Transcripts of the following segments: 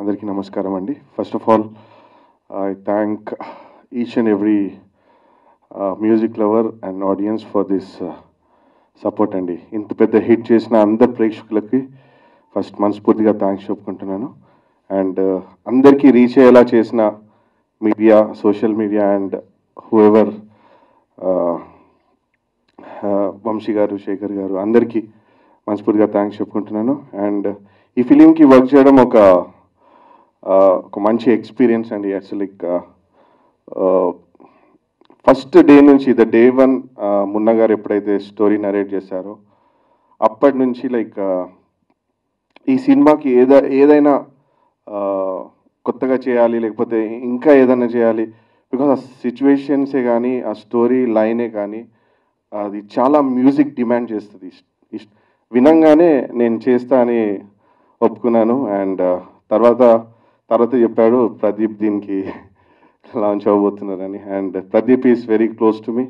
అందరికీ నమస్కారం అండి. First of all I thank each and every music lover and audience for this support అండి. ఇంత పెద్ద హిట్ చేసిన అందరు ప్రేక్షకులకి ఫస్ట్ మనస్ఫూర్తిగా థ్యాంక్స్ చెప్పుకుంటున్నాను. అండ్ uh, అందరికీ రీచ్ అయ్యేలా చేసిన media social media and whoever Vamshi garu Shekhar garu అందరికీ మనస్ఫూర్తిగా థ్యాంక్స్ చెప్పుకుంటున్నాను. అండ్ ఈ ఫిలింకి వర్క్ చేయడం ఒక ఒక మంచి ఎక్స్పీరియన్స్ అండి. యాక్చువల్ లైక్ ఫస్ట్ డే నుంచి the day one Munna garu ఎప్పుడైతే స్టోరీ నరేట్ చేశారో అప్పటి నుంచి లైక్ ఈ సినిమాకి ఏద ఏదైనా కొత్తగా చేయాలి లేకపోతే ఇంకా ఏదైనా చేయాలి బికాస్ ఆ సిచ్యువేషన్సే కానీ ఆ స్టోరీ లైనే కానీ అది చాలా మ్యూజిక్ డిమాండ్ చేస్తుంది. వినంగానే నేను చేస్తా అని ఒప్పుకున్నాను. అండ్ తర్వాత తర్వాత చెప్పాడు ప్రదీప్ దీనికి launch అవ్వబోతున్నారని. And Pradeep is very close to me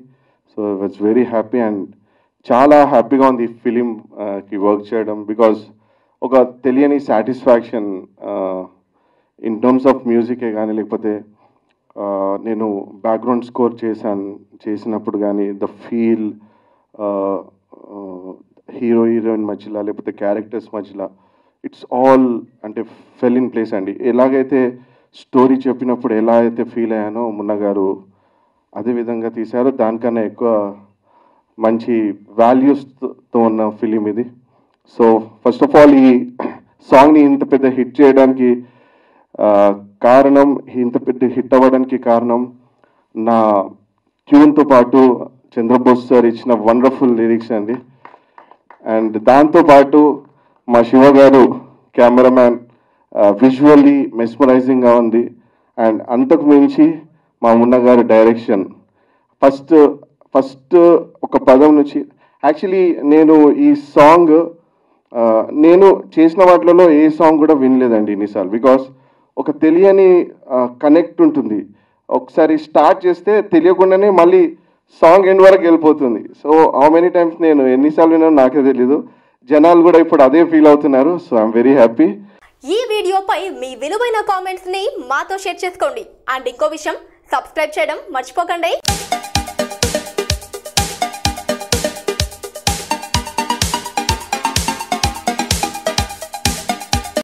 so was very happy and చాలా హ్యాపీగా ఉంది ఈ ఫిలిం uh, కి వర్క్ చేయడం. బికాజ్ ఒక తెలియని సాటిస్ఫాక్షన్ ఇన్ టర్మ్స్ ఆఫ్ మ్యూజికే కానీ లేకపోతే uh, నేను బ్యాక్గ్రౌండ్ స్కోర్ చేశాను చేసినప్పుడు కానీ ద ఫీల్ హీరో హీరోయిన్ మధ్యలో లేకపోతే క్యారెక్టర్స్ మధ్యలో ఇట్స్ ఆల్ అంటే ఫెల్ ఇన్ ప్లేస్ అండి. ఎలాగైతే స్టోరీ చెప్పినప్పుడు ఎలా అయితే ఫీల్ అయ్యానో మున్నగారు అదే విధంగా తీశారు. దానికన్నా ఎక్కువ మంచి వాల్యూస్తో ఉన్న ఫిలిం ఇది. సో ఫస్ట్ ఆఫ్ ఆల్ ఈ సాంగ్ని ఇంత పెద్ద హిట్ చేయడానికి కారణం ఇంత పెద్ద హిట్ అవ్వడానికి కారణం నా ట్యూన్తో పాటు చంద్రబోస్ సార్ ఇచ్చిన వండర్ఫుల్ లిరిక్స్ అండి. అండ్ దాంతోపాటు మా శివ గారు కెమెరామ్యాన్ విజువల్లీ మెస్మరైజింగ్గా ఉంది. అండ్ అంతకు మించి మా మున్న గారి డైరెక్షన్ ఫస్ట్ ఫస్ట్ ఒక పదం నుంచి యాక్చువల్లీ నేను ఈ సాంగ్ నేను చేసిన వాటిలలో ఏ సాంగ్ కూడా వినలేదండి ఇన్నిసార్లు. బికాస్ ఒక తెలియని కనెక్ట్ ఉంటుంది. ఒకసారి స్టార్ట్ చేస్తే తెలియకుండానే మళ్ళీ సాంగ్ ఎండ్ వరకు వెళ్ళిపోతుంది. సో హౌ మెనీ టైమ్స్ నేను ఎన్నిసార్లు విన్నాను నాకే తెలీదు. జనాలు కూడా ఇప్పుడు అదే ఫీల్ అవుతున్నారు సో ఐఎమ్ వెరీ హ్యాపీ ఈ వీడియోపై మీ విలువైన కామెంట్స్ని మాతో షేర్ చేసుకోండి. అండ్ ఇంకో విషయం సబ్స్క్రైబ్ చేయడం మర్చిపోకండి.